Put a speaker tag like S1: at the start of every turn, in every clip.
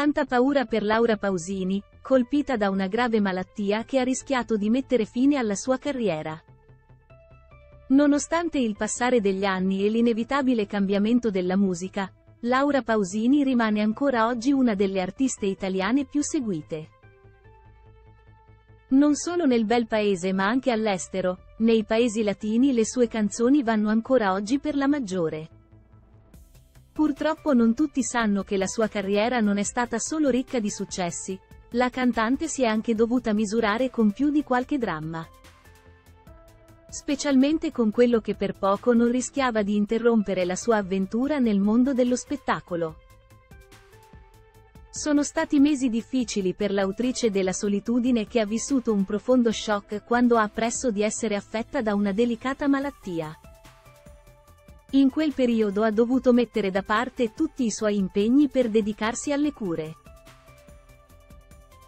S1: Tanta paura per Laura Pausini, colpita da una grave malattia che ha rischiato di mettere fine alla sua carriera. Nonostante il passare degli anni e l'inevitabile cambiamento della musica, Laura Pausini rimane ancora oggi una delle artiste italiane più seguite. Non solo nel bel paese ma anche all'estero, nei paesi latini le sue canzoni vanno ancora oggi per la maggiore. Purtroppo non tutti sanno che la sua carriera non è stata solo ricca di successi, la cantante si è anche dovuta misurare con più di qualche dramma. Specialmente con quello che per poco non rischiava di interrompere la sua avventura nel mondo dello spettacolo. Sono stati mesi difficili per l'autrice della solitudine che ha vissuto un profondo shock quando ha appresso di essere affetta da una delicata malattia. In quel periodo ha dovuto mettere da parte tutti i suoi impegni per dedicarsi alle cure.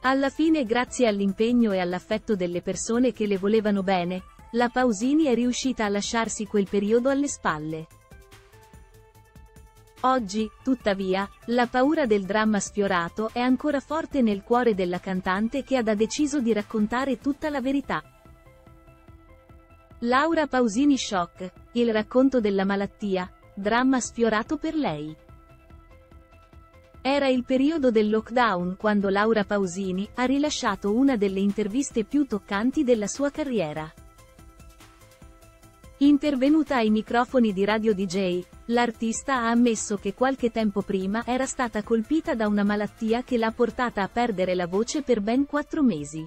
S1: Alla fine grazie all'impegno e all'affetto delle persone che le volevano bene, la Pausini è riuscita a lasciarsi quel periodo alle spalle. Oggi, tuttavia, la paura del dramma sfiorato è ancora forte nel cuore della cantante che ha deciso di raccontare tutta la verità. Laura Pausini Shock, il racconto della malattia, dramma sfiorato per lei. Era il periodo del lockdown quando Laura Pausini ha rilasciato una delle interviste più toccanti della sua carriera. Intervenuta ai microfoni di Radio DJ, l'artista ha ammesso che qualche tempo prima era stata colpita da una malattia che l'ha portata a perdere la voce per ben quattro mesi.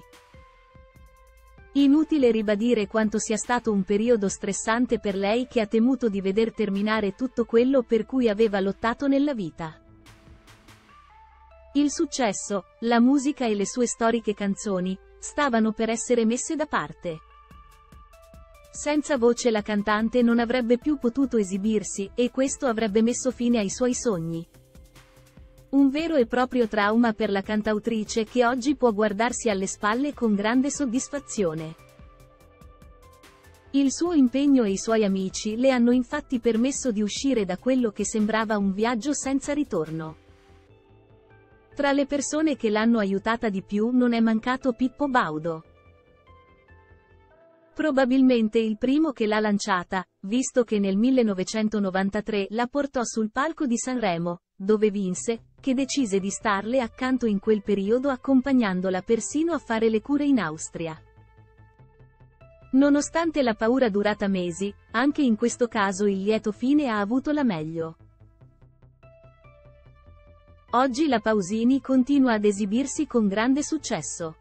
S1: Inutile ribadire quanto sia stato un periodo stressante per lei che ha temuto di veder terminare tutto quello per cui aveva lottato nella vita. Il successo, la musica e le sue storiche canzoni, stavano per essere messe da parte. Senza voce la cantante non avrebbe più potuto esibirsi, e questo avrebbe messo fine ai suoi sogni. Un vero e proprio trauma per la cantautrice che oggi può guardarsi alle spalle con grande soddisfazione. Il suo impegno e i suoi amici le hanno infatti permesso di uscire da quello che sembrava un viaggio senza ritorno. Tra le persone che l'hanno aiutata di più non è mancato Pippo Baudo. Probabilmente il primo che l'ha lanciata, visto che nel 1993 la portò sul palco di Sanremo, dove vinse, che decise di starle accanto in quel periodo accompagnandola persino a fare le cure in Austria. Nonostante la paura durata mesi, anche in questo caso il lieto fine ha avuto la meglio. Oggi la Pausini continua ad esibirsi con grande successo.